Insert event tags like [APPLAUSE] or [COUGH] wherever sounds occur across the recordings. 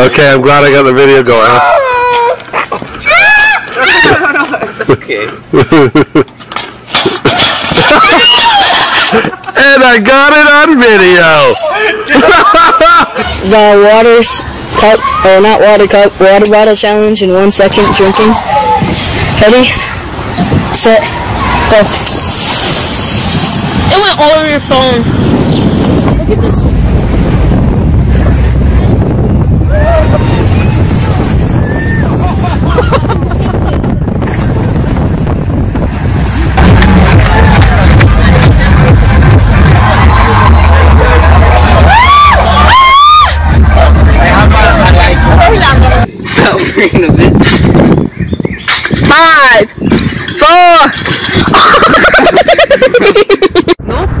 Okay, I'm glad I got the video going. Okay. and I got it on video. [LAUGHS] the water cup, or not water cup, water bottle challenge in one second drinking. Ready, set, go. It went all over your phone. Look at this. making a video. Five, four. no.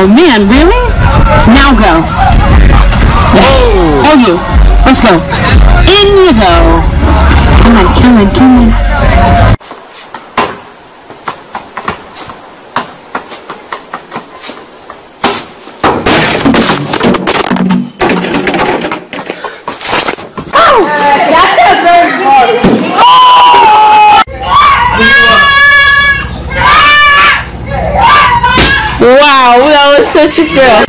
Oh man, really? Now go. Yes. Oh, oh you. Let's go. In you go. Come on, come on, come on. seu chifre, ó.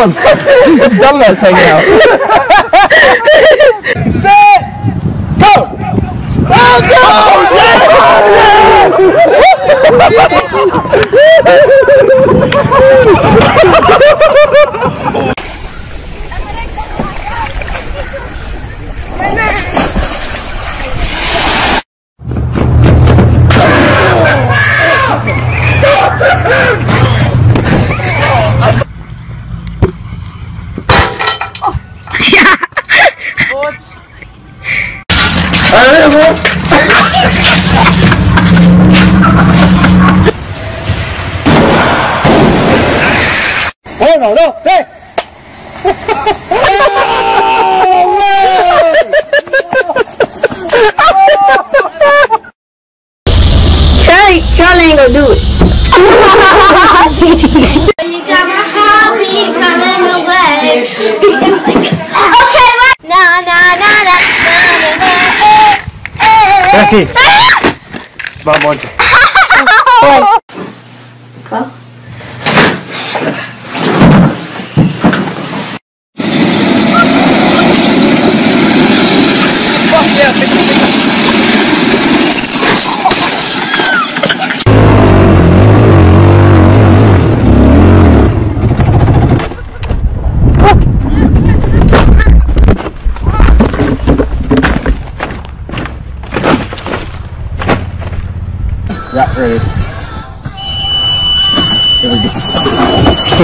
Uno, [LAUGHS] [LAUGHS] [LAUGHS] Charlie, Charlie ain't gonna do it. You got my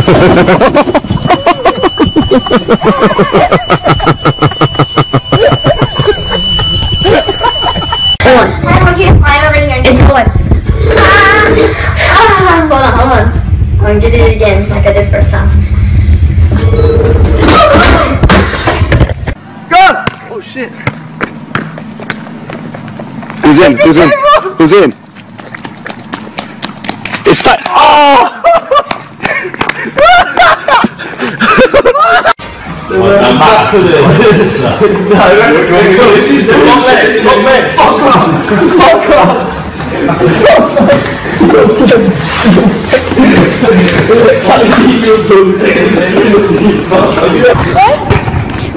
go. I want you to fly over here. It's on. Ah, hold on, hold on. I'm gonna do it again, like I did first time. Oh shit. Who's in? Who's in? Who's in? It's time. Oh!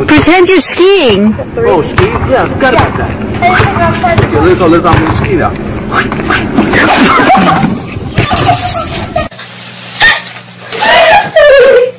Pretend you're skiing. Oh, ski? Yeah, forgot about that. Okay, let's go, let's go, I'm gonna ski now. [LAUGHS]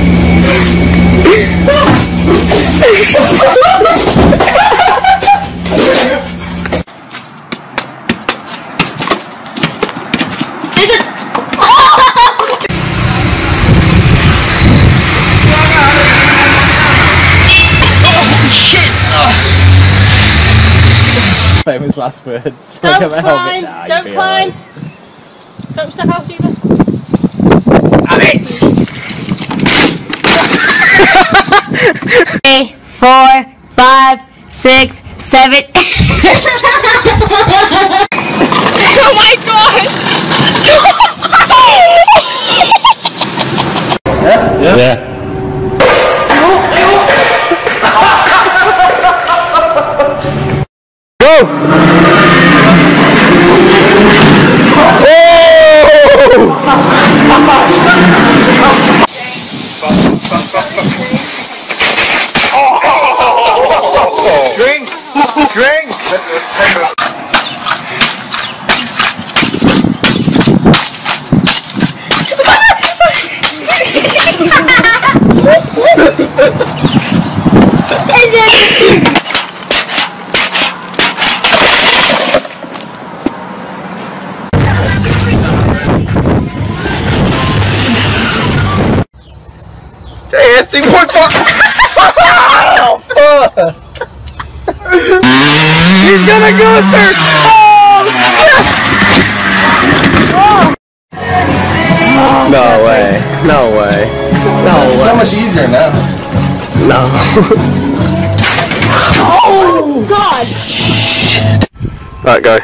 last words. Don't Look at climb! Nah, don't climb! alright. Don't step out either. Three, four, five, six, seven. [LAUGHS] Oh my god! [LAUGHS] Dancing point for Oh fuck! [LAUGHS] He's gonna go third! No way. No way. No So way. much easier now. No. Oh god! Right, go.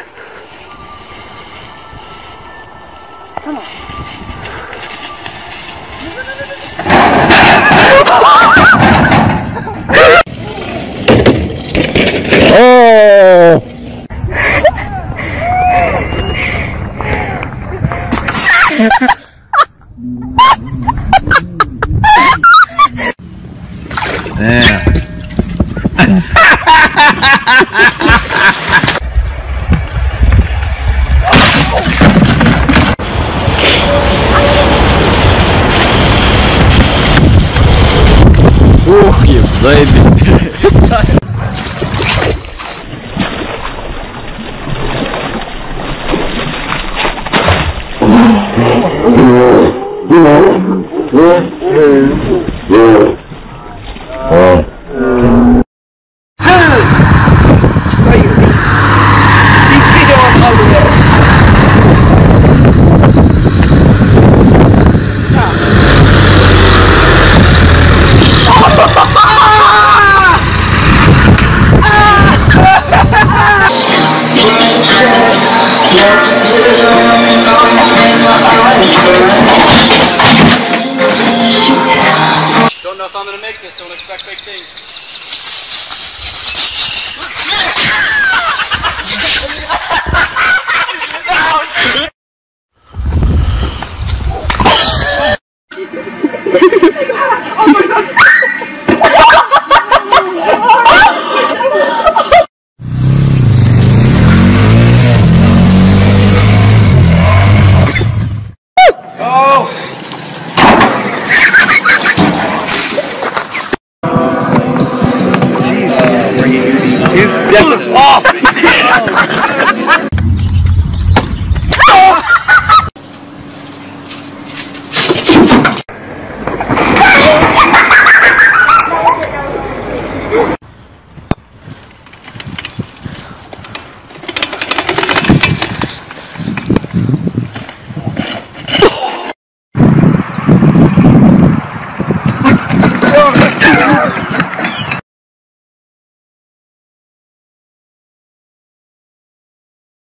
Yeah. [LAUGHS]